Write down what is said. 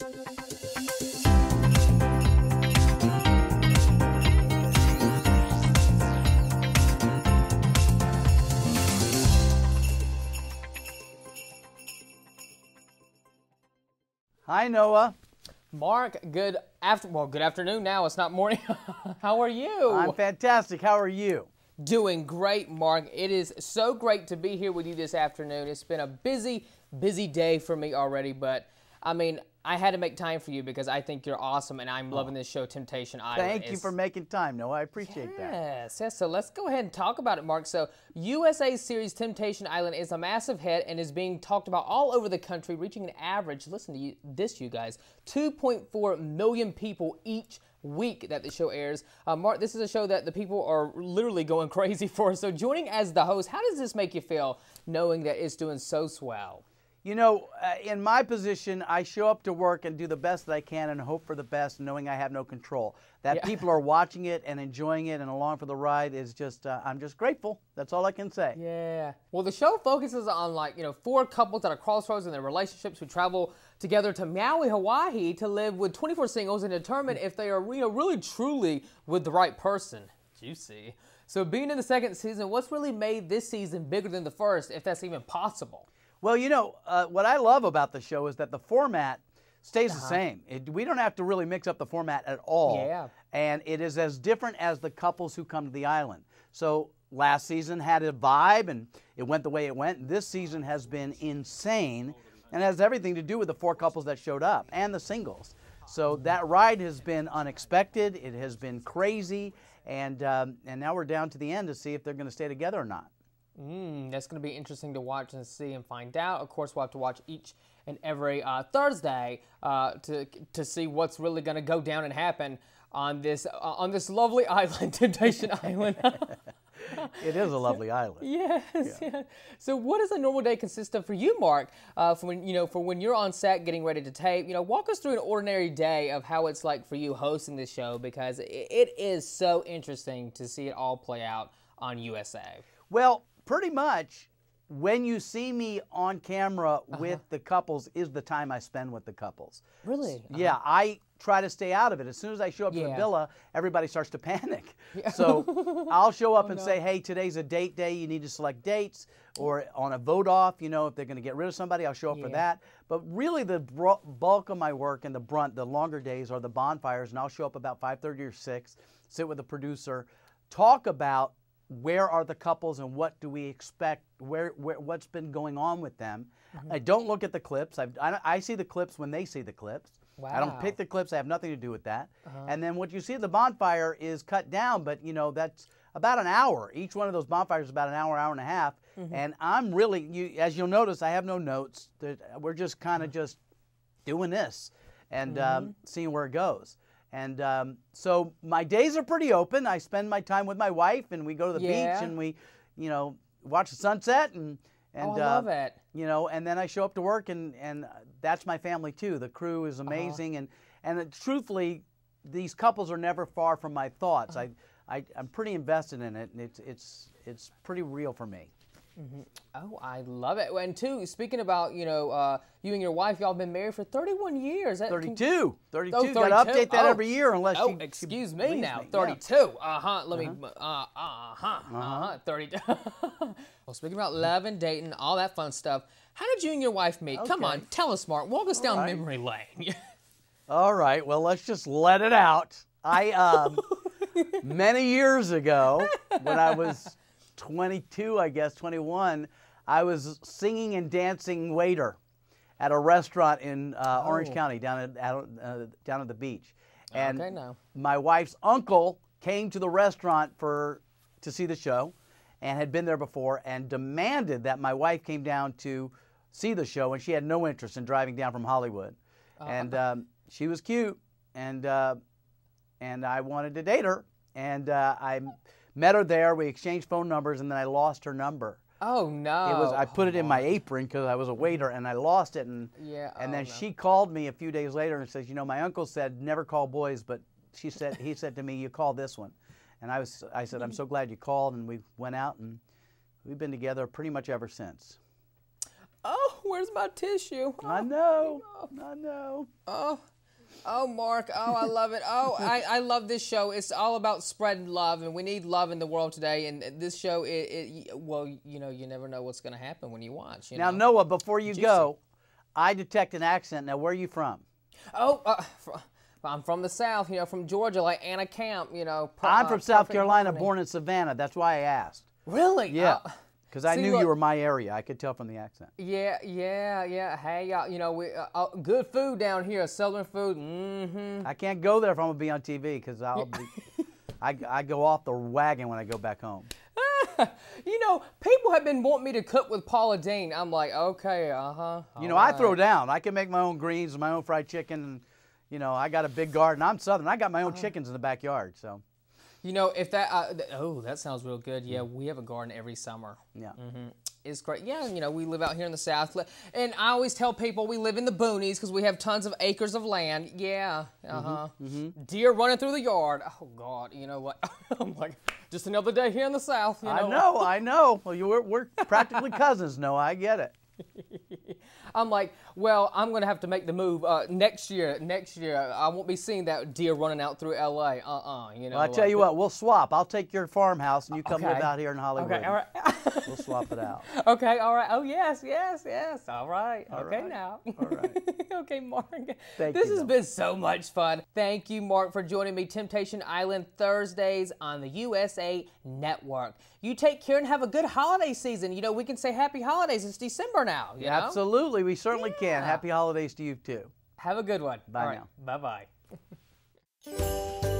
Hi, Noah. Mark, good after well, good afternoon now. It's not morning. How are you? I'm fantastic. How are you? Doing great, Mark. It is so great to be here with you this afternoon. It's been a busy, busy day for me already, but I mean, I had to make time for you because I think you're awesome and I'm loving this show, Temptation Island. Thank you for making time, Noah. I appreciate that. Yes, yes. So let's go ahead and talk about it, Mark. So USA series Temptation Island is a massive hit and is being talked about all over the country, reaching an average. Listen to you, this, you guys: 2.4 million people each week that the show airs. Uh, Mark, this is a show that the people are literally going crazy for. So joining as the host, how does this make you feel, knowing that it's doing so swell? You know, uh, in my position, I show up to work and do the best that I can and hope for the best, knowing I have no control. That Yeah. people are watching it and enjoying it and along for the ride is just, uh, I'm just grateful. That's all I can say. Yeah. Well, the show focuses on like you know four couples at a crossroads in their relationships who travel together to Maui, Hawaii, to live with 24 singles and determine if they are you know really truly with the right person. Juicy. So, being in the second season, what's really made this season bigger than the first, if that's even possible? Well, you know, uh, what I love about the show is that the format stays the same. It, we don't have to really mix up the format at all. Yeah. And it is as different as the couples who come to the island. So last season had a vibe and it went the way it went. This season has been insane and has everything to do with the four couples that showed up and the singles. So that ride has been unexpected. It has been crazy. And, um, and now we're down to the end to see if they're going to stay together or not. Mm, that's going to be interesting to watch and see and find out. Of course, we'll have to watch each and every uh, Thursday uh, to to see what's really going to go down and happen on this uh, on this lovely island, Temptation Island. It is a lovely island. yes, yeah. So, what does a normal day consist of for you, Mark? Uh, for when you know, for when you're on set getting ready to tape, you know, walk us through an ordinary day of how it's like for you hosting this show because it, it is so interesting to see it all play out on USA. Well, pretty much when you see me on camera Uh-huh. with the couples is the time I spend with the couples. Really? Yeah, I try to stay out of it. As soon as I show up to the Uh-huh. Villa, everybody starts to panic. So I'll show Oh, up and say, hey, today's a date day. You need to select dates. Or on a vote off, you know, if they're going to get rid of somebody, I'll show up for that. But really, the bro- bulk of my work and the brunt, the longer days, are the bonfires. And I'll show up about 5.30 or 6, sit with the producer, talk about where are the couples and what do we expect where, where what's been going on with them. Mm-hmm. I don't look at the clips. I've, I, I see the clips when they see the clips. Wow. i don't pick the clips. I have nothing to do with that. Uh-huh. And then what you see at the bonfire is cut down but you know that's about an hour. Each one of those bonfires is about an hour hour and a half. Mm-hmm. And i'm really you as you'll notice i have no notes. We're just kind of just doing this and um, mm-hmm. seeing where it goes. And um, so my days are pretty open. I spend my time with my wife, and we go to the Yeah. beach, and we, you know, watch the sunset, and and Oh, I love uh, it. You know, and then I show up to work, and and that's my family too. The crew is Uh-huh. amazing, and and truthfully, these couples are never far from my thoughts. Uh-huh. I, I I'm pretty invested in it, and it's it's it's pretty real for me. Oh, I love it. And two, speaking about you know uh, you and your wife, y'all been married for 31 years. That can- 32, 32. Oh, Got to update that Oh. every year unless Oh, she excuse me now. me. Yeah. 32. Uh huh. Let me. Uh uh huh. Uh huh. 32. well, speaking about love and dating, all that fun stuff. How did you and your wife meet? Come on, tell us, Mark. Walk us down right. memory lane. All right. Well, let's just let it out. I um, many years ago, when I was 22, I guess 21, I was singing and dancing waiter at a restaurant in uh, Orange Oh. County, down at, at uh, down at the beach. And Okay, now. my wife's uncle came to the restaurant for to see the show, and had been there before, and demanded that my wife came down to see the show, and she had no interest in driving down from Hollywood, and um, she was cute, and uh, and I wanted to date her, and uh, I met her there. We exchanged phone numbers, and then I lost her number. oh no. It was I put it in my apron because I was a waiter, and I lost it, and Yeah, and oh, then no. she called me a few days later and says, you know, my uncle said never call boys, but she said he said to me, you call this one, and I was I said I'm so glad you called, and we went out and we've been together pretty much ever since. Oh Where's my tissue? I know. I know. Oh, oh, Mark. Oh, I love it. Oh, I, I love this show. It's all about spreading love, and we need love in the world today. And this show, it, it well, you know, you never know what's going to happen when you watch. You Now, know? Noah, before you go, I detect an accent. Now, where are you from? Oh, uh, fr- I'm from the South, you know, from Georgia, like Anna Camp, you know. per- I'm uh, from South Carolina, born in Savannah. That's why I asked. Really? Yeah. Uh, Because I see, knew look- you were my area. I could tell from the accent. yeah, yeah, yeah. Hey, uh, you know, we uh, uh, good food down here, Southern food. Mm-hmm. I can't go there if I'm going to be on TV because I'll be. I, I go off the wagon when I go back home. You know, people have been wanting me to cook with Paula Deen. I'm like, okay, uh huh. You know, I throw down. I can make my own greens, and my own fried chicken. And, you know, I got a big garden. I'm Southern. I got my own Uh-huh. chickens in the backyard. So, You know, if that, uh, th- oh, that sounds real good. Yeah, we have a garden every summer. yeah. It's great. Yeah, you know, we live out here in the South. And I always tell people we live in the boonies because we have tons of acres of land. Yeah, uh huh. Deer running through the yard. Oh, God. You know what? I'm like, just another day here in the South. You know? I know. I know. Well, you, we're, we're practically cousins, No, I get it. I'm like, well, I'm gonna have to make the move uh, next year. Next year, I won't be seeing that deer running out through L.A. Uh-uh. You know. Well, I tell you what, we'll swap. I'll take your farmhouse and you come live out here in Hollywood. Okay. All right. We'll swap it out. okay. All right. Oh yes. Yes. Yes. All right. okay. right. Now. All right. okay, Mark. Thank this you, has though. been so much fun. Thank you, Mark, for joining me. Temptation Island Thursdays on the USA Network. You take care and have a good holiday season. You know, we can say happy holidays. It's December now. You know? Absolutely. We certainly can. Yeah. Happy holidays to you, too. Have a good one. Bye right. now. Bye bye.